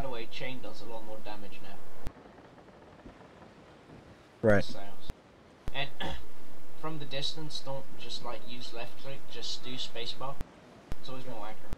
By the way, chain does a lot more damage now. Right. And from the distance, don't just like use left click, just do spacebar. It's always more accurate.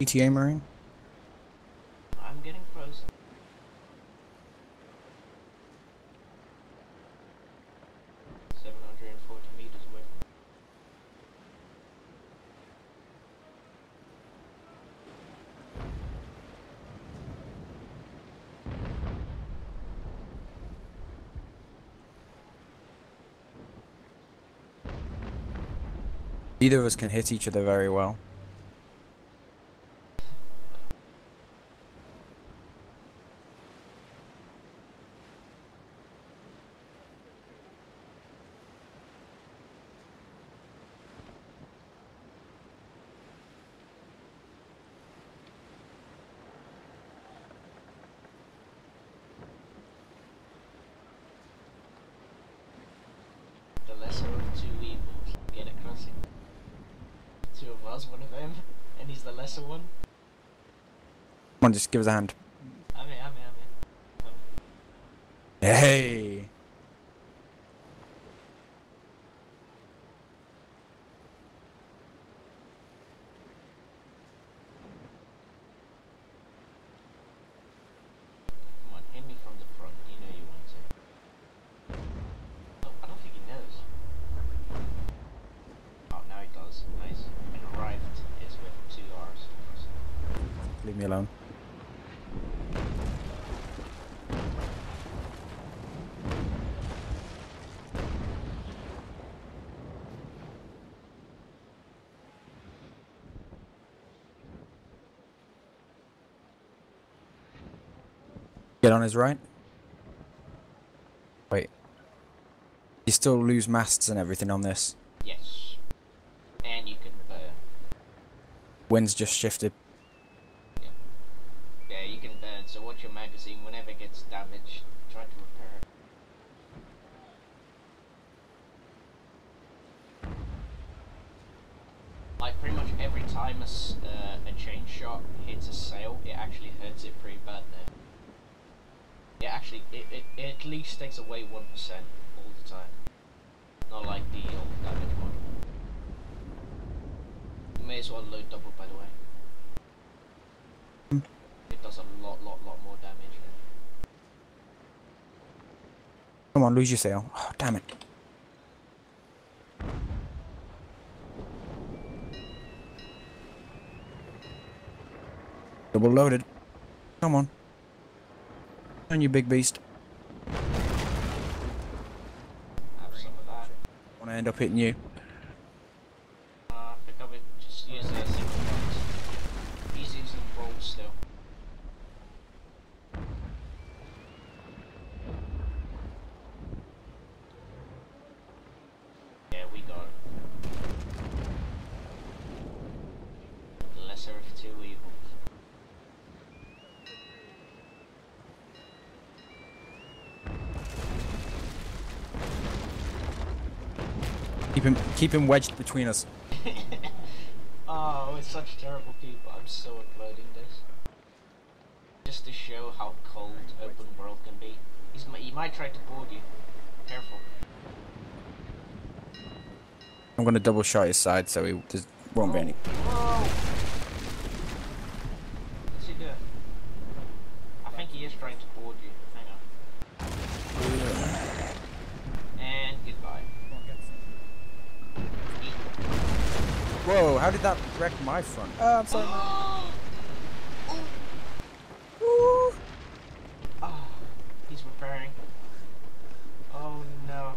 ETA Marine? I'm getting frozen. Seven hundred and forty meters away. From Either of us can hit each other very well. The lesser of two evils. Get it? Two of us, one of them, and he's the lesser one. Come on, just give us a hand. I'm in, I'm in, I'm in. Hey! Come on, hit me from the front. You know you want to. Oh, I don't think he knows. Oh, now he does. Nice. And arrived is with two R's. Leave me alone. Get on his right. Wait. You still lose masts and everything on this. Yes. And you can burn. Wind's just shifted. Yeah, yeah, you can burn. So watch your magazine. Whenever it gets damaged, try to repair it. Like pretty much every time a, uh, a chain shot hits a sail, it actually hurts it pretty bad now. It actually, it, it, it at least takes away 1% all the time. Not like the old damage. You may as well load double by the way. It does a lot, lot, lot more damage. Come on, lose your sail. Oh, damn it. Double loaded. Come on. On you big beast. Of that. Wanna end up hitting you. Keep him, keep him wedged between us. oh, it's such terrible people. I'm so uploading this. Just to show how cold open world can be. He's, he might try to board you. Careful. I'm gonna double shot his side so he just won't oh. be any. Oh, whoa. What's he doing? I think he is trying to board you. Whoa, how did that wreck my front? Oh, I'm sorry. Ooh. Ah, he's repairing. Oh no.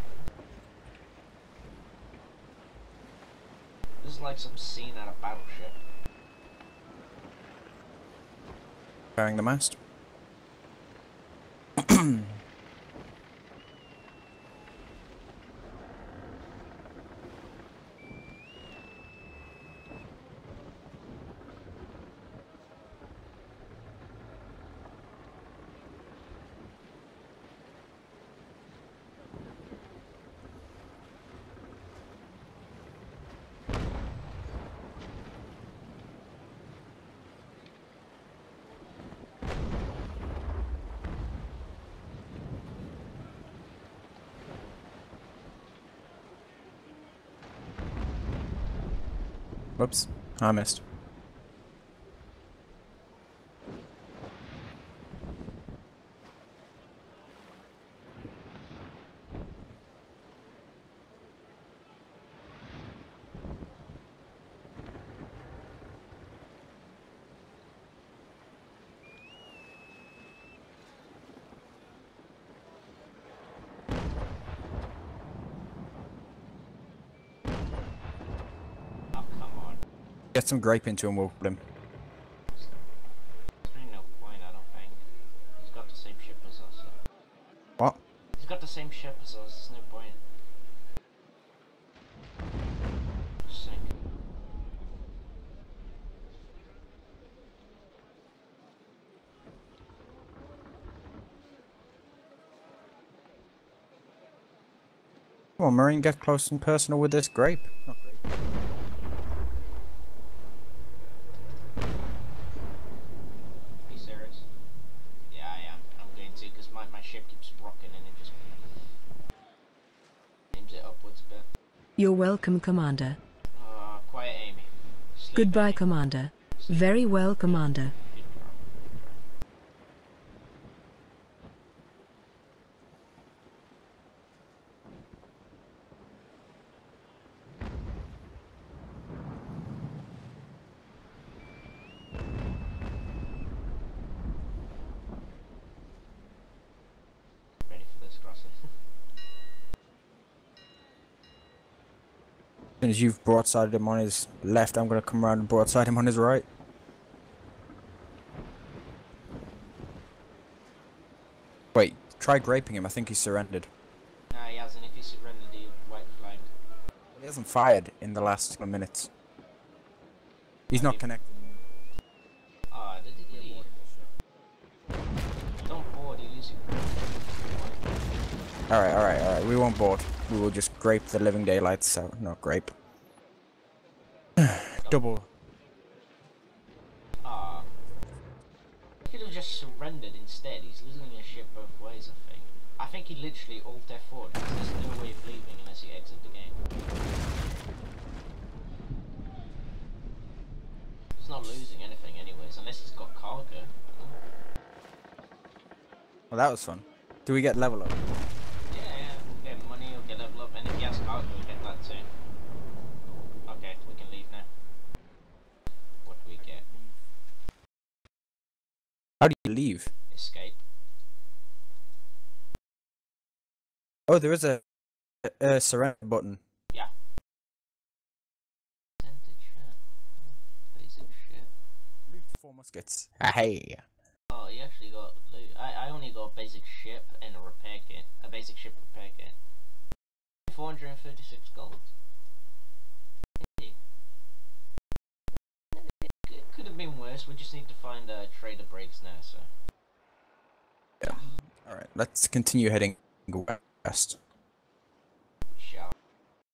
This is like some scene out of Battleship. Bearing the mast. Whoops, I missed. Oh, come on. Get some grape into him, we'll put him. There's really no point, I don't think. He's got the same ship as us. So. What? He's got the same ship as us, there's no point. Sink. Come on, Marine, get close and personal with this grape. Not grape. Are you serious? Yeah, I am. I'm going to, because my, my ship keeps rocking and it just aims it upwards a bit. You're welcome, Commander. Uh, quiet Amy. Sleep, Goodbye. Commander. Very well, Commander. Good girl. Ready for this crossing? As soon as you've broadsided him on his left, I'm gonna come around and broadside him on his right. Wait, try graping him. I think he surrendered. nah, he hasn't. If he surrendered, he white flagged. He hasn't fired in the last couple of minutes. He's not connected. Ah, did he? Don't board. Alright, alright, alright. We won't board. We will just grape the living daylights out. Not grape. Double. Ah. He could have just surrendered instead. He's losing his ship both ways, I think. I think he literally alt F4 because there's no way of leaving unless he exits the game. He's not losing anything anyways, unless he's got cargo. Well, that was fun. Do we get level up? Yeah, yeah, we'll get money, we'll get level up, and if he has cargo, we'll get that too. Okay, we can leave now. What do we get? How do you leave? Escape. Oh, there is a, a, a surrender button. Yeah. Percentage, yeah. Basic shit. Loot four muskets. Hey. Oh, you actually got. I, I only got a basic ship and a repair kit. A basic ship repair kit. 436 gold. Hey. It, it could have been worse. We just need to find uh, trader breaks now, so. Yeah, Alright, let's continue heading west.